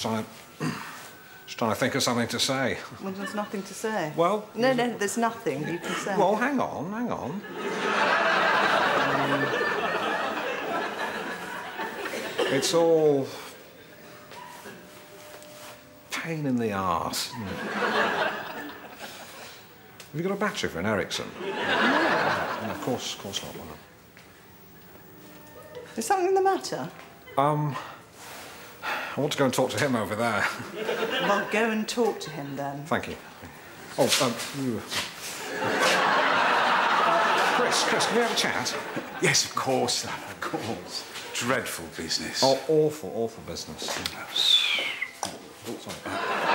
Just trying, just trying to think of something to say. Well, there's nothing to say. Well, No, no, there's nothing you can say. Well, hang on, hang on. it's all pain in the arse. Have you got a battery for an Ericsson? No. of course, of course not. Is something the matter? Um, I want to go and talk to him over there. Well, go and talk to him then. Thank you. Oh, um, you. Uh, Chris, Chris, can we have a chat? Yes, of course, love, of course. Dreadful business. Oh, awful, awful business. Oh, sorry.